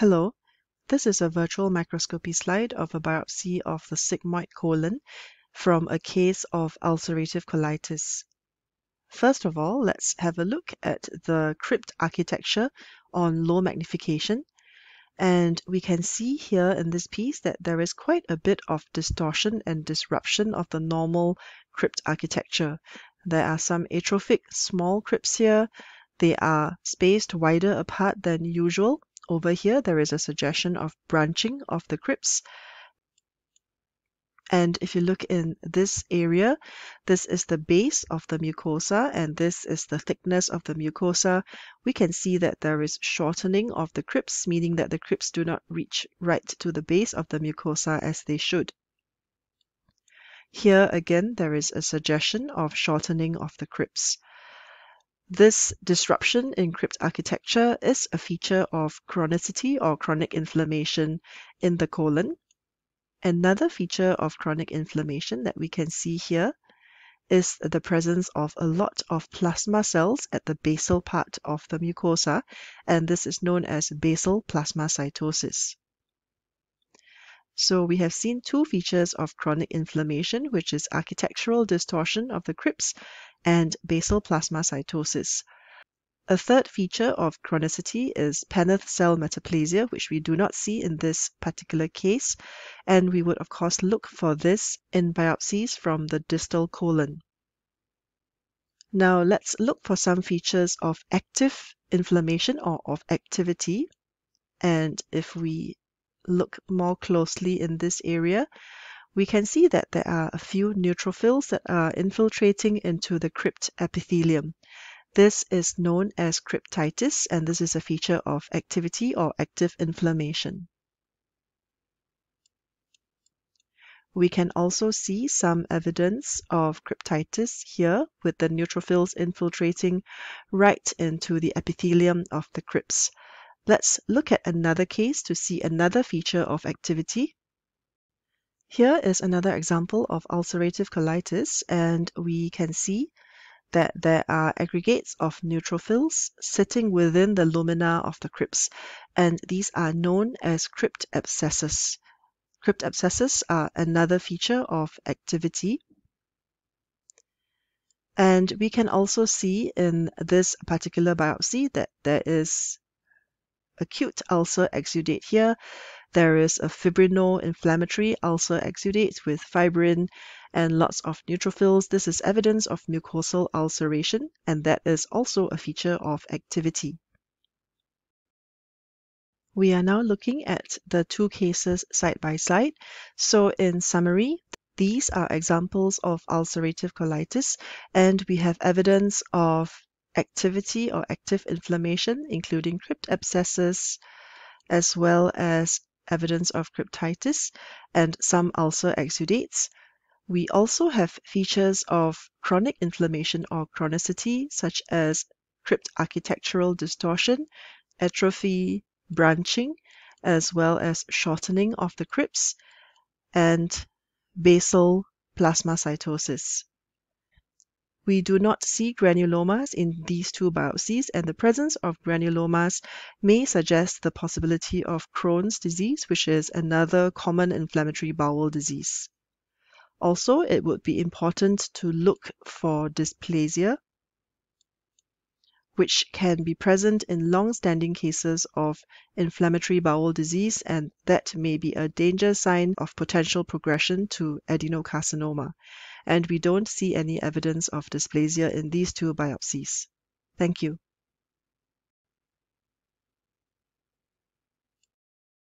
Hello, this is a virtual microscopy slide of a biopsy of the sigmoid colon from a case of ulcerative colitis. First of all, let's have a look at the crypt architecture on low magnification. And we can see here in this piece that there is quite a bit of distortion and disruption of the normal crypt architecture. There are some atrophic small crypts here. They are spaced wider apart than usual over here, there is a suggestion of branching of the crypts. And if you look in this area, this is the base of the mucosa and this is the thickness of the mucosa. We can see that there is shortening of the crypts, meaning that the crypts do not reach right to the base of the mucosa as they should. Here again, there is a suggestion of shortening of the crypts. This disruption in crypt architecture is a feature of chronicity or chronic inflammation in the colon. Another feature of chronic inflammation that we can see here is the presence of a lot of plasma cells at the basal part of the mucosa, and this is known as basal plasmacytosis. So we have seen two features of chronic inflammation, which is architectural distortion of the crypts and basal plasmacytosis. A third feature of chronicity is Paneth cell metaplasia, which we do not see in this particular case, and we would of course look for this in biopsies from the distal colon. Now let's look for some features of active inflammation or of activity. And if we look more closely in this area, we can see that there are a few neutrophils that are infiltrating into the crypt epithelium. This is known as cryptitis, and this is a feature of activity or active inflammation. We can also see some evidence of cryptitis here with the neutrophils infiltrating right into the epithelium of the crypts. Let's look at another case to see another feature of activity. Here is another example of ulcerative colitis, and we can see that there are aggregates of neutrophils sitting within the lumina of the crypts, and these are known as crypt abscesses. Crypt abscesses are another feature of activity. And we can also see in this particular biopsy that there is acute ulcer exudate here there is a fibrino-inflammatory ulcer exudate with fibrin and lots of neutrophils. This is evidence of mucosal ulceration, and that is also a feature of activity. We are now looking at the two cases side by side. So in summary, these are examples of ulcerative colitis, and we have evidence of activity or active inflammation, including crypt abscesses, as well as evidence of cryptitis and some ulcer exudates. We also have features of chronic inflammation or chronicity, such as crypt architectural distortion, atrophy, branching, as well as shortening of the crypts, and basal plasmacytosis. We do not see granulomas in these two biopsies, and the presence of granulomas may suggest the possibility of Crohn's disease, which is another common inflammatory bowel disease. Also, it would be important to look for dysplasia, which can be present in long-standing cases of inflammatory bowel disease, and that may be a danger sign of potential progression to adenocarcinoma and we don't see any evidence of dysplasia in these two biopsies. Thank you.